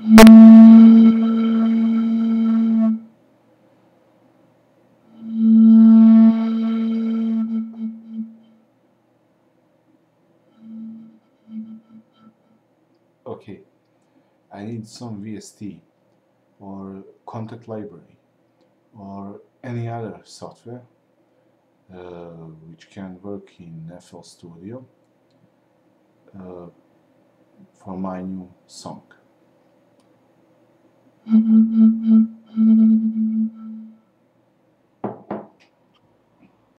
Okay, I need some VST or Kontakt Library or any other software uh, which can work in FL Studio uh, for my new song. Mm-hmm.